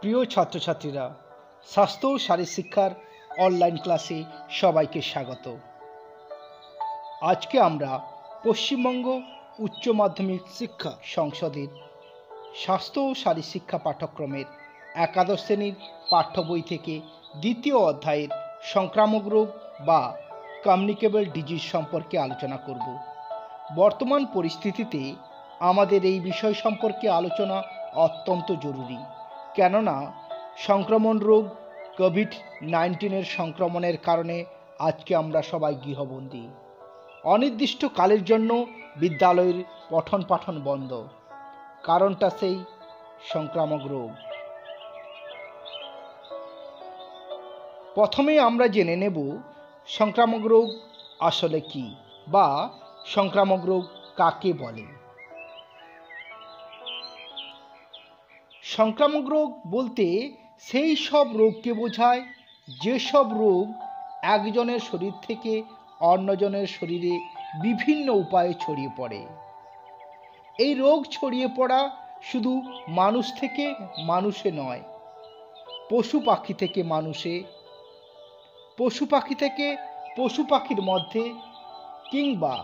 প্রিয় ছাত্রছাত্রীরা, স্বাস্থ্য ও শারীর শিক্ষার অনলাইন ক্লাসে সবাইকে স্বাগত। আজকে আমরা পশ্চিমবঙ্গ উচ্চ মাধ্যমিক শিক্ষা সংসদের স্বাস্থ্য ও শারীর শিক্ষা পাঠ্যক্রমের একাদশ শ্রেণির পাঠ্য বই থেকে দ্বিতীয় অধ্যায়ের সংক্রামক রোগ বা কমিউনিকেবল ডিজিজ সম্পর্কে আলোচনা করব। বর্তমান পরিস্থিতিতে আমাদের এই বিষয় সম্পর্কে আলোচনা অত্যন্ত জরুরি। কেননা সংক্রমণ রোগ কোভিড নাইন্টিনের সংক্রমণের কারণে আজকে আমরা সবাই গৃহবন্দী। অনির্দিষ্ট কালের জন্য বিদ্যালয়ের পঠন পাঠন বন্ধ। কারণটা সেই সংক্রামক রোগ। প্রথমে আমরা জেনে নেব সংক্রামক রোগ আসলে কি বা সংক্রামক রোগ কাকে বলে। সংক্রামক রোগ বলতে সেই সব রোগকে বোঝায় যেসব রোগ একজনের শরীর থেকে অন্যজনের শরীরে বিভিন্ন উপায়ে ছড়িয়ে পড়ে। এই রোগ ছড়িয়ে পড়া শুধু মানুষ থেকে মানুষে নয়, পশু পাখি থেকে মানুষে, পশু পাখি থেকে পশু পাখির মধ্যে কিংবা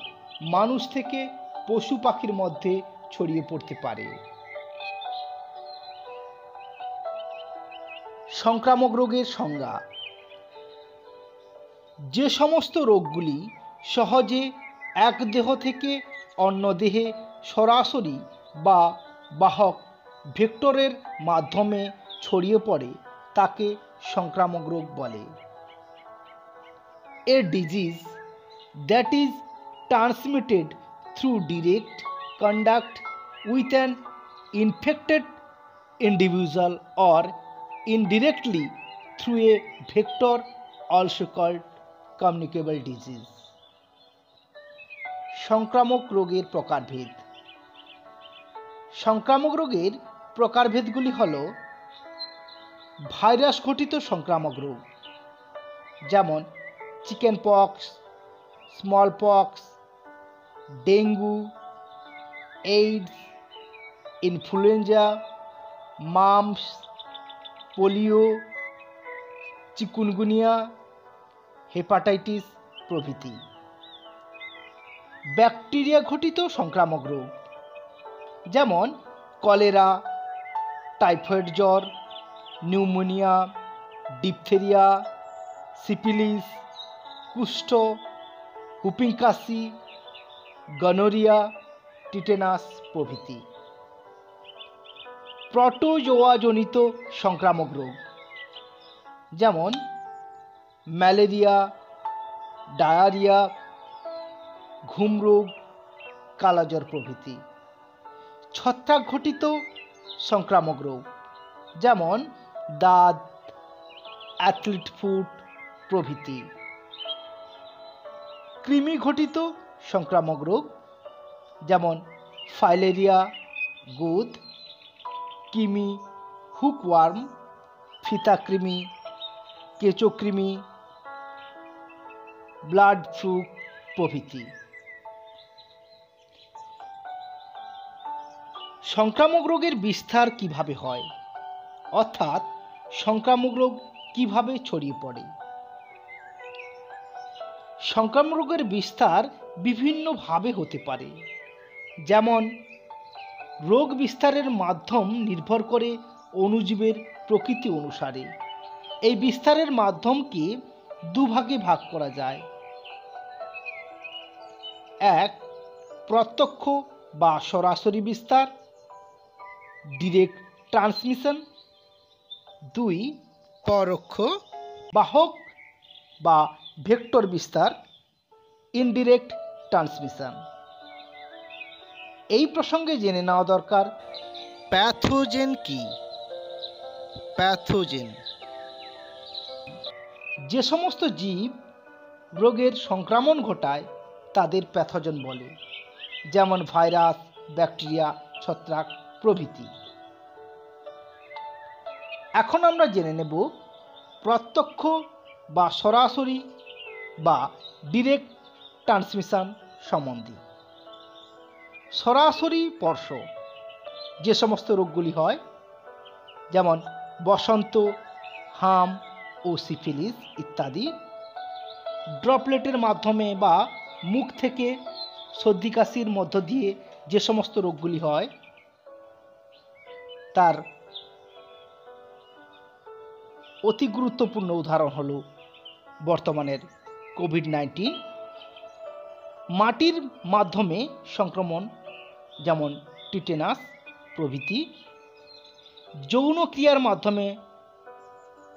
মানুষ থেকে পশু পাখির মধ্যে ছড়িয়ে পড়তে পারে। সংক্রামক রোগের সংজ্ঞা। যে সমস্ত রোগগুলি সহজে এক দেহ থেকে অন্য দেহে সরাসরি বা বাহক ভেক্টরের মাধ্যমে ছড়িয়ে পড়ে, তাকে সংক্রামক রোগ বলে। A disease that is transmitted through direct conduct with an infected individual or indirectly through a vector also called communicable disease. সংক্রামক রোগের প্রকারভেদ। সংক্রামক রোগের প্রকারভেদগুলি হল ভাইরাস ঘটিত সংক্রামক রোগ, যেমন chicken pox small pox dengue, AIDS, influenza mumps polio, chikungunya, hepatitis প্রভৃতি। ব্যাকটেরিয়া ঘটিত সংক্রামক রোগ, যেমন কলেরা, টাইফয়েড জ্বর, নিউমোনিয়া, ডিপথেরিয়া সিপিলিস কুষ্ঠ, হুপিং কাশি, গনোরিয়া, টিটেনাস প্রভৃতি। প্রটোজোয়াজনিত সংক্রামক রোগ। যেমন ম্যালেরিয়া, ডায়ারিয়া ঘুম রোগ কালাজ্বর প্রভৃতি। ছত্রাক ঘটিত সংক্রামক রোগ, যেমন দাঁত, অ্যাথলিট ফুট প্রভৃতি। কৃমি ঘটিত সংক্রামক রোগ, যেমন ফাইলেরিয়া গুদ কিমি, হুকওয়ার্ম ফিতাকৃমি কেঁচোকৃমি ব্লাড ফ্লু প্রভৃতি। সংক্রামক রোগের বিস্তার কীভাবে হয়? অর্থাৎ, সংক্রামক রোগ কীভাবে ছড়িয়ে পড়ে? সংক্রামক রোগের বিস্তার বিভিন্নভাবে হতে পারে। যেমন রোগ বিস্তারের মাধ্যম নির্ভর করে অণুজীবের প্রকৃতি অনুসারে। এই বিস্তারের মাধ্যমকে দুভাগে ভাগ করা যায়। এক, প্রত্যক্ষ বা সরাসরি বিস্তার। Direct transmission. দুই, পরোক্ষ, বাহক বা ভেক্টর বিস্তার। Indirect transmission. এই প্রসঙ্গে জেনে নেওয়া দরকার। প্যাথোজেন কি? প্যাথোজেন। যে সমস্ত জীব রোগের সংক্রমণ ঘটায় তাদের প্যাথোজেন বলে যেমন ভাইরাস ব্যাকটেরিয়া ছত্রাক প্রভৃতি। এখন আমরা জেনে নেব প্রত্যক্ষ বা সরাসরি বা ডিরেক্ট ট্রান্সমিশন সম্বন্ধে। সরাসরি স্পর্শ। যে সমস্ত রোগগুলি হয়, যেমন বসন্ত, হাম ও সিফিলিস ইত্যাদি, ড্রপলেটের মাধ্যমে বা মুখ থেকে সর্দি কাশির মধ্য দিয়ে যে সমস্ত রোগগুলি হয়, তার অতি গুরুত্বপূর্ণ উদাহরণ হল বর্তমানের কোভিড নাইন্টিন মাটির মাধ্যমে সংক্রমণ, যেমন টিটেনাস প্রভৃতি, যৌন ক্রিয়ার মাধ্যমে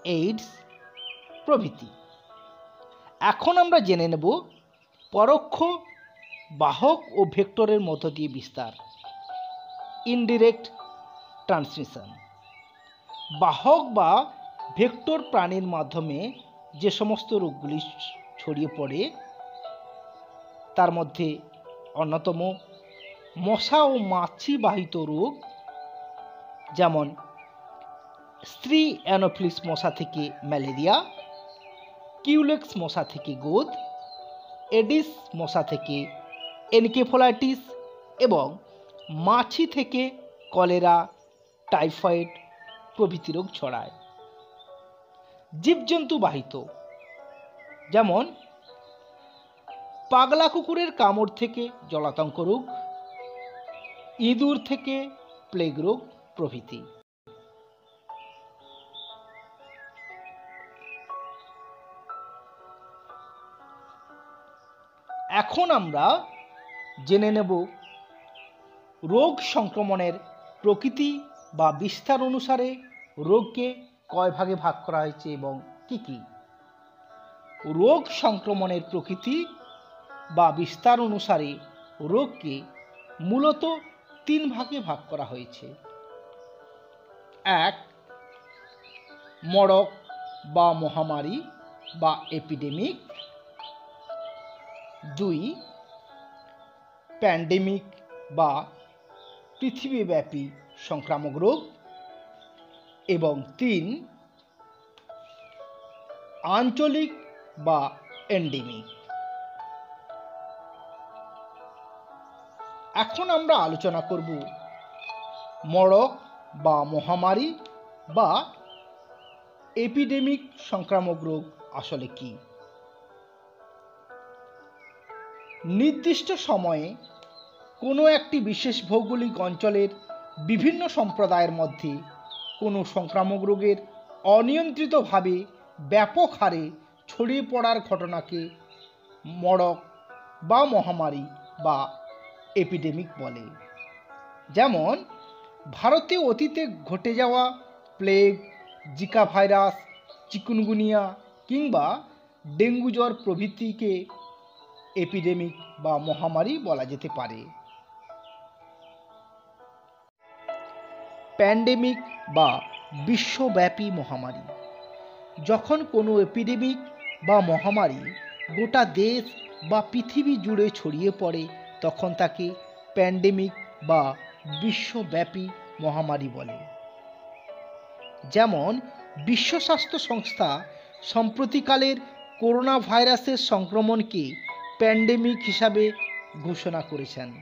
এইডস প্রভৃতি। এখন আমরা জেনে নেব পরোক্ষ, বাহক ও ভেক্টরের মধ্য দিয়ে বিস্তার। Indirect transmission. বাহক বা ভেক্টর প্রাণীর মাধ্যমে যে সমস্ত রোগগুলি ছড়িয়ে পড়ে তার মধ্যে অন্যতম মশা ও মাছি বাহিত রোগ, যেমন স্ত্রী অ্যানোফিলিস মশা থেকে ম্যালেরিয়া, কিউলেক্স মশা থেকে গোদ, এডিস মশা থেকে এনকেফোলাইটিস এবং মাছি থেকে কলেরা, টাইফয়েড প্রভৃতি রোগ ছড়ায়। জীবজন্তু বাহিত, যেমন পাগলা কুকুরের কামড় থেকে জলাতঙ্ক রোগ, ইঁদুর থেকে প্লেগ রোগ প্রভৃতি। এখন আমরা জেনে নেব রোগ সংক্রমণের প্রকৃতি বা বিস্তার অনুসারে রোগকে কয় ভাগে ভাগ করা হয়েছে এবং কি কি? রোগ সংক্রমণের প্রকৃতি বা বিস্তার অনুসারে রোগকে মূলত তিন ভাগে ভাগ করা হয়েছে। এক, মড়ক বা মহামারী বা এপিডেমিক। দুই, প্যান্ডেমিক বা পৃথিবীব্যাপী সংক্রামক রোগ। এবং তিন, আঞ্চলিক বা এন্ডেমিক। এখন আমরা আলোচনা করব মড়ক বা মহামারী বা এপিডেমিক সংক্রামক রোগ আসলে কি? নির্দিষ্ট সময়ে কোনো একটি বিশেষ ভৌগোলিক অঞ্চলের বিভিন্ন সম্প্রদায়ের মধ্যে কোনো সংক্রামক রোগের অনিয়ন্ত্রিতভাবে ব্যাপক হারে ছড়িয়ে পড়ার ঘটনাকে মড়ক বা মহামারী বা এপিডেমিক বলে। যেমন, ভারতে অতীতে ঘটে যাওয়া প্লেগ জিকা ভাইরাস চিকুনগুনিয়া কিংবা ডেঙ্গু জ্বর প্রভৃতিকে এপিডেমিক বা মহামারী বলা যেতে পারে। প্যান্ডেমিক বা বিশ্বব্যাপী মহামারী। যখন কোনো এপিডেমিক বা মহামারী গোটা দেশ বা পৃথিবী জুড়ে ছড়িয়ে পড়ে তখন তাকে প্যান্ডেমিক বা বিশ্বব্যাপী মহামারী বলে। যেমন, বিশ্ব স্বাস্থ্য সংস্থা সম্প্রতিকালের করোনা ভাইরাসের সংক্রমণকে প্যান্ডেমিক হিসাবে ঘোষণা করেছেন।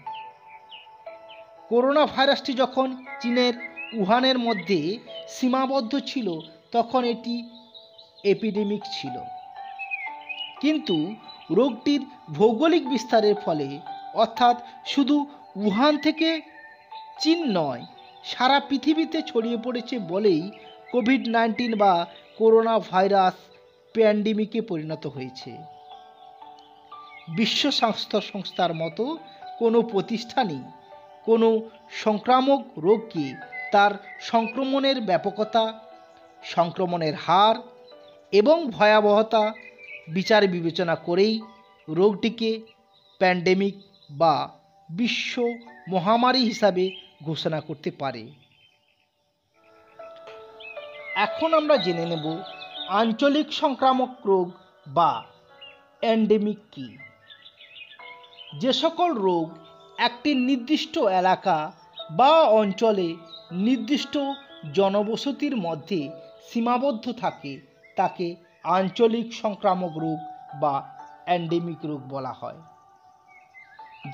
করোনা ভাইরাসটি যখন চীনের উহানের মধ্যে সীমাবদ্ধ ছিল, তখন এটি এপিডেমিক ছিল। কিন্তু রোগটির ভৌগোলিক বিস্তারের ফলে অর্থাৎ শুধু উহান থেকে চীন নয়, সারা পৃথিবীতে ছড়িয়ে পড়েছে বলেই কোভিড নাইন্টিন বা করোনা ভাইরাস প্যান্ডেমিকে পরিণত হয়েছে। বিশ্ব স্বাস্থ্য সংস্থার মতো কোনো প্রতিষ্ঠানই কোনো সংক্রামক রোগকে তার সংক্রমণের ব্যাপকতা, সংক্রমণের হার এবং ভয়াবহতা বিচার বিবেচনা করেই রোগটিকে প্যান্ডেমিক বা বিশ্ব মহামারী হিসাবে ঘোষণা করতে পারে। এখন আমরা জেনে নেব আঞ্চলিক সংক্রামক রোগ বা অ্যান্ডেমিক কি। যে সকল রোগ একটি নির্দিষ্ট এলাকা বা অঞ্চলে নির্দিষ্ট জনবসতির মধ্যে সীমাবদ্ধ থাকে, তাকে আঞ্চলিক সংক্রামক রোগ বা অ্যান্ডেমিক রোগ বলা হয়।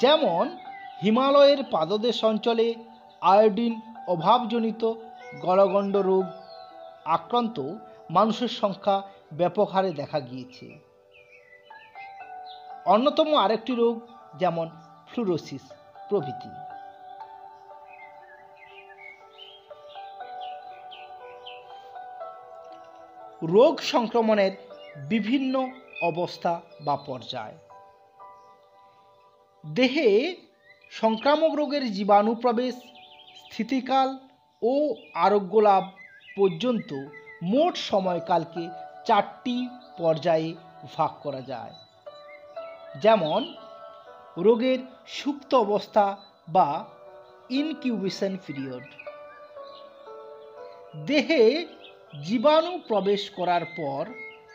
যেমন হিমালয়ের পাদদেশ অঞ্চলে আয়োডিন অভাবজনিত গলগণ্ড রোগ আক্রান্ত মানুষের সংখ্যা ব্যাপক হারে দেখা গিয়েছে। অন্যতম আরেকটি রোগ যেমন ফ্লুরোসিস প্রভৃতি। রোগ সংক্রমণের বিভিন্ন অবস্থা বা পর্যায়। দেহে সংক্রামক রোগের জীবাণু প্রবেশ স্থিতিকাল ও আরোগ্য লাভ পর্যন্ত মোট সময়কালকে চারটি পর্যায়ে ভাগ করা যায়। যেমন, রোগের সুপ্ত অবস্থা বা ইনকিউবেশন পিরিয়ড দেহে জীবাণু প্রবেশ করার পর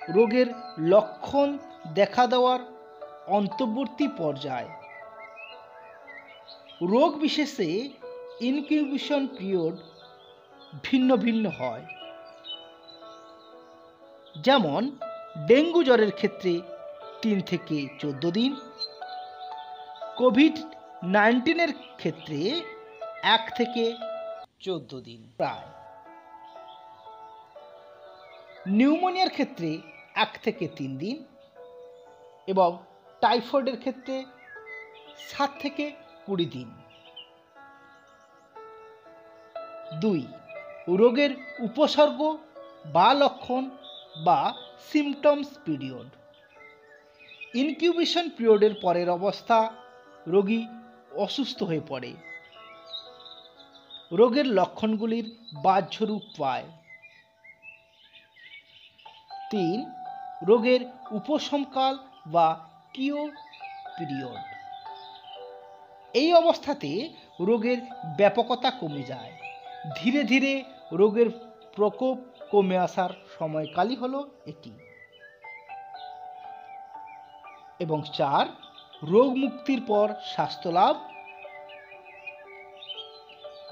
রোগের লক্ষণ দেখা দেওয়ার অন্তর্বর্তী পর্যায় রোগ বিশেষে ইনকিউবেশন পিরিয়ড ভিন্ন ভিন্ন হয়। যেমন, ডেঙ্গু জ্বরের ক্ষেত্রে তিন থেকে চোদ্দ দিন। কোভিড নাইন্টিনের ক্ষেত্রে এক থেকে চোদ্দ দিন প্রায়। নিউমোনিয়ার ক্ষেত্রে এক থেকে তিন দিন এবং টাইফয়েডের ক্ষেত্রে সাত থেকে কুড়ি দিন। দুই, রোগের উপসর্গ বা লক্ষণ বা সিমটমস পিরিয়ড ইনকিউবেশন পিরিয়ডের পরের অবস্থা, রোগী অসুস্থ হয়ে পড়ে। রোগের লক্ষণগুলির বাহ্যরূপ পায়। তিন, রোগের উপশমকাল বা কিও পিরিয়ড এই অবস্থাতে রোগের ব্যাপকতা কমে যায়। ধীরে ধীরে রোগের প্রকোপ কমে আসার সময়কালই হলো এটি। এবং চার, রোগ মুক্তির পর স্বাস্থ্য লাভ।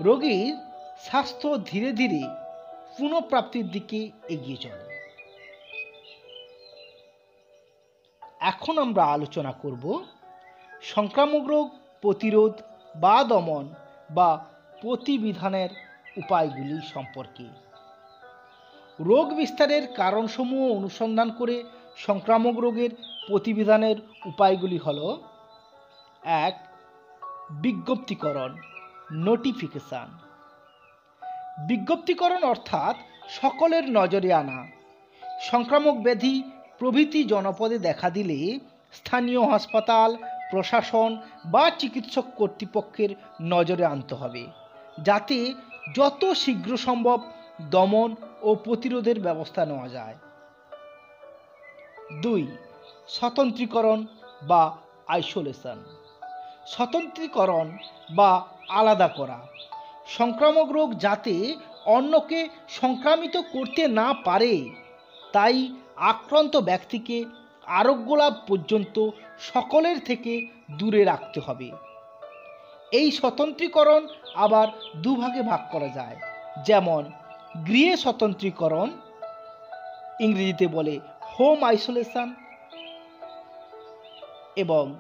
রোগীর স্বাস্থ্য ধীরে ধীরে পুনঃপ্রাপ্তির দিকে এগিয়ে চলে। এখন আমরা আলোচনা করব সংক্রামক রোগ প্রতিরোধ বা দমন বা প্রতিবিধানের উপায়গুলি সম্পর্কে। রোগ বিস্তারের কারণসমূহ অনুসন্ধান করে সংক্রামক রোগের প্রতিবিধানের উপায়গুলি হল, এক, বিজ্ঞপ্তিকরণ নোটিফিকেশান বিজ্ঞপ্তিকরণ অর্থাৎ সকলের নজরে আনা। সংক্রামক ব্যাধি প্রভৃতি জনপদে দেখা দিলে স্থানীয় হাসপাতাল প্রশাসন বা চিকিৎসক কর্তৃপক্ষের নজরে আনতে হবে, যাতে যত শীঘ্র সম্ভব দমন ও প্রতিরোধের ব্যবস্থা নেওয়া যায়। দুই, স্বতন্ত্রীকরণ বা আইসোলেশন। স্বতন্ত্রীকরণ বা আলাদা করা। সংক্রামক রোগ যাতে অন্যকে সংক্রামিত করতে না পারে, তাই আক্রান্ত ব্যক্তিকে আরোগ্য লাভ পর্যন্ত সকলের থেকে দূরে রাখতে হবে। এই স্বতন্ত্রীকরণ আবার দুভাগে ভাগ করা যায়। যেমন, গৃহে স্বতন্ত্রীকরণ, ইংরেজিতে বলে হোম আইসোলেশন এবং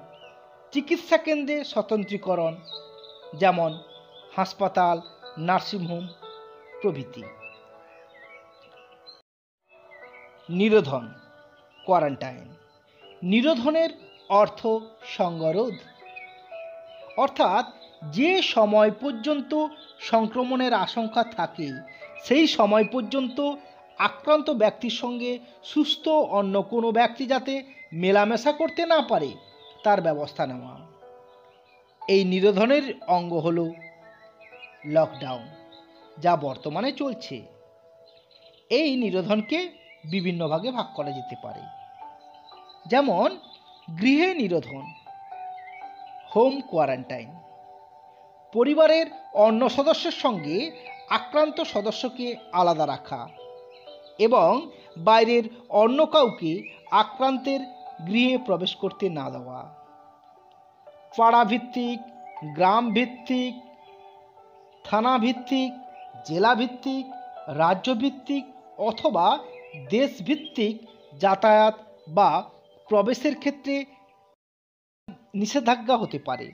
চিকিৎসা কেন্দ্রে স্বতন্ত্রীকরণ, যেমন হাসপাতাল, নার্সিংহোম প্রভৃতি। নিরোধন কোয়ারেন্টাইন নিরোধনের অর্থ সংগরোধ। অর্থাৎ যে সময় পর্যন্ত সংক্রমণের আশঙ্কা থাকে, সেই সময় পর্যন্ত আক্রান্ত ব্যক্তির সঙ্গে সুস্থ অন্য কোনো ব্যক্তি যাতে মেলামেশা করতে না পারে, তার ব্যবস্থা নেওয়া। এই নিরোধনের অঙ্গ হল লকডাউন যা বর্তমানে চলছে। এই নিরোধনকে বিভিন্ন ভাগে ভাগ করা যেতে পারে। যেমন, গৃহে নিরোধন হোম কোয়ারেন্টাইন পরিবারের অন্য সদস্যের সঙ্গে আক্রান্ত সদস্যকে আলাদা রাখা এবং বাইরের অন্য কাউকে আক্রান্তের গৃহে প্রবেশ করতে না দেওয়া। পাড়া ভিত্তিক গ্রাম ভিত্তিক থানা ভিত্তিক জেলা ভিত্তিক রাজ্য ভিত্তিক অথবা দেশভিত্তিক যাতায়াত বা প্রবেশের ক্ষেত্রে নিষেধাজ্ঞা হতে পারে।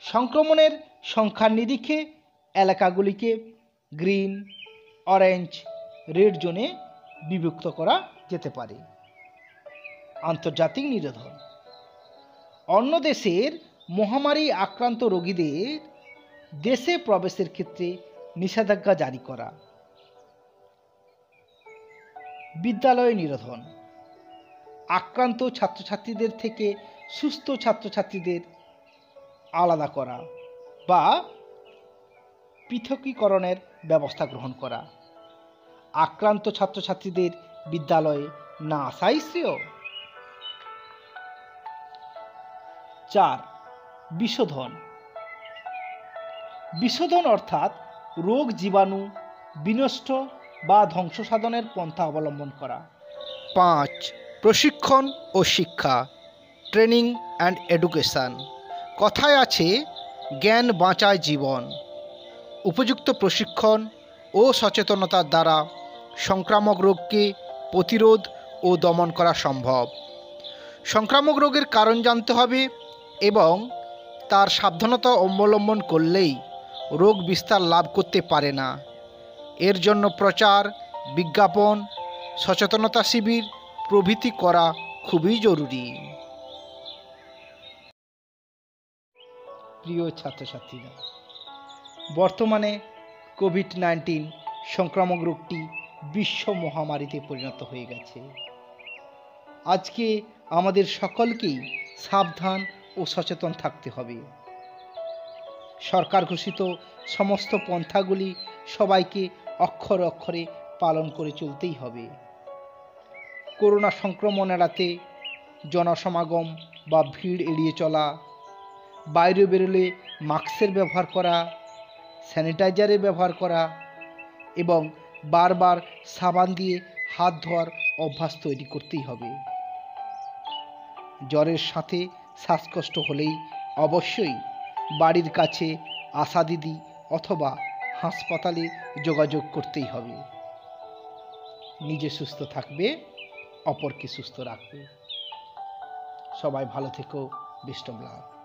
সংক্রমণের সংখ্যার নিরিখে এলাকাগুলিকে গ্রিন, অরেঞ্জ, রেড জোনে বিভক্ত করা যেতে পারে। আন্তর্জাতিক নিরোধন। অন্য দেশের মহামারী আক্রান্ত রোগীদের দেশে প্রবেশের ক্ষেত্রে নিষেধাজ্ঞা জারি করা। বিদ্যালয় নিরোধন। আক্রান্ত ছাত্রছাত্রীদের থেকে সুস্থ ছাত্রছাত্রীদের আলাদা করা বা পৃথকীকরণের ব্যবস্থা গ্রহণ করা। আক্রান্ত ছাত্রছাত্রীদের বিদ্যালয়ে না আসাই শ্রেয়। চার, বিশোধন। বিশোধন অর্থাৎ রোগ জীবাণু বিনষ্ট বা ধ্বংস সাধনের পন্থা অবলম্বন করা। পাঁচ, প্রশিক্ষণ ও শিক্ষা, ট্রেনিং অ্যান্ড এডুকেশান। কথায় আছে, জ্ঞান বাঁচায় জীবন। উপযুক্ত প্রশিক্ষণ ও সচেতনতার দ্বারা সংক্রামক রোগকে প্রতিরোধ ও দমন করা সম্ভব। সংক্রামক রোগের কারণ জানতে হবে এবং তার সাবধানতা অবলম্বন করলেই রোগ বিস্তার লাভ করতে পারে না। এর জন্য প্রচার, বিজ্ঞাপন, সচেতনতা শিবির প্রভৃতি করা খুবই জরুরি। প্রিয় ছাত্রছাত্রীরা, বর্তমানে কোভিড নাইন্টিন সংক্রামক রোগটি বিশ্ব মহামারীতে পরিণত হয়ে গেছে। আজকে আমাদের সকলকেই সাবধান ও সচেতন থাকতে হবে। সরকার ঘোষিত সমস্ত পন্থাগুলি সবাইকে অক্ষরে অক্ষরে পালন করে চলতেই হবে। করোনা সংক্রমণ এড়াতে জনসমাগম বা ভিড় এড়িয়ে চলা, বাইরে বেরোলে মাস্কের ব্যবহার করা, স্যানিটাইজারের ব্যবহার করা এবং বারবার সাবান দিয়ে হাত ধোয়ার অভ্যাস তৈরি করতেই হবে। জ্বরের সাথে শ্বাসকষ্ট হলেই অবশ্যই বাড়ির কাছে আশা দিদি অথবা হাসপাতালে যোগাযোগ করতেই হবে। নিজে সুস্থ থাকবে, অপরকে সুস্থ রাখবে। সবাই ভালো থেকো বিষ্টম লাভ